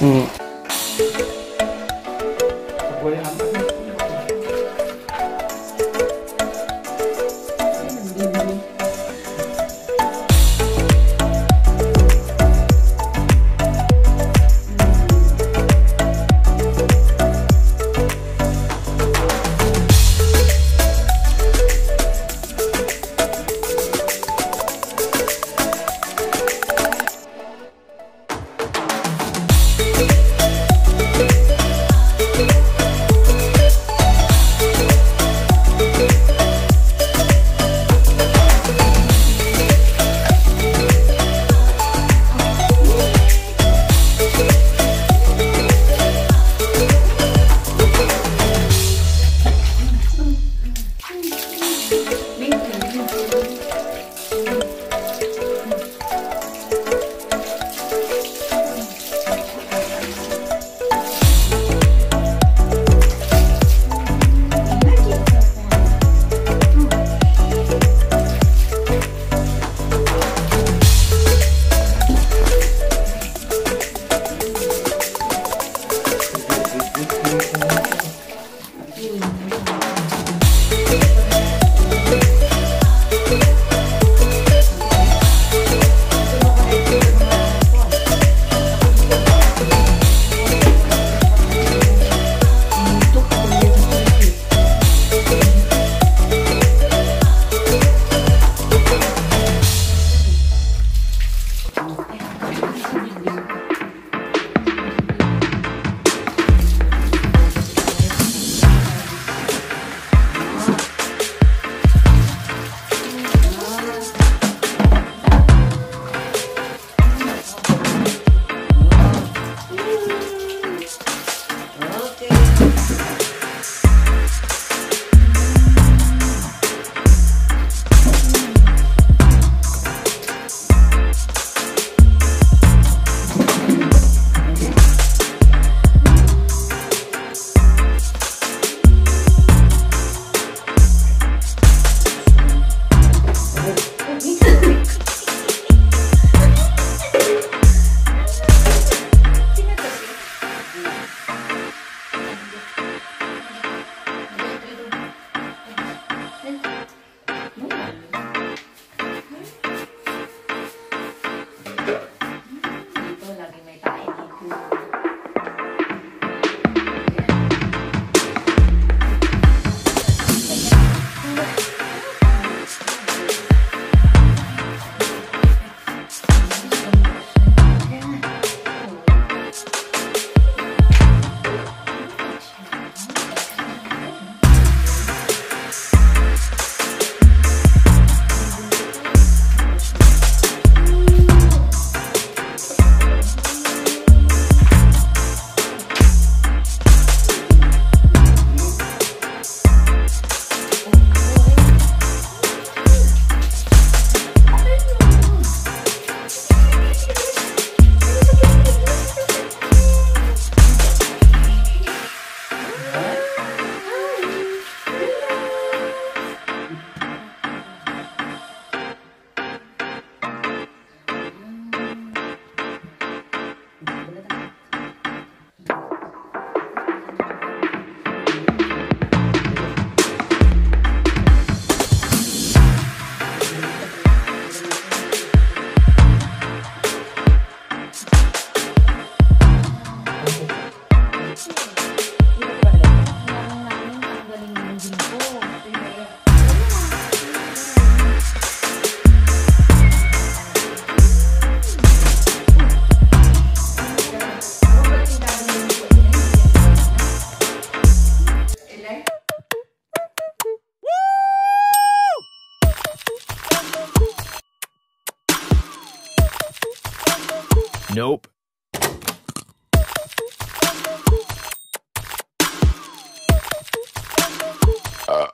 嗯！Nope. Uh.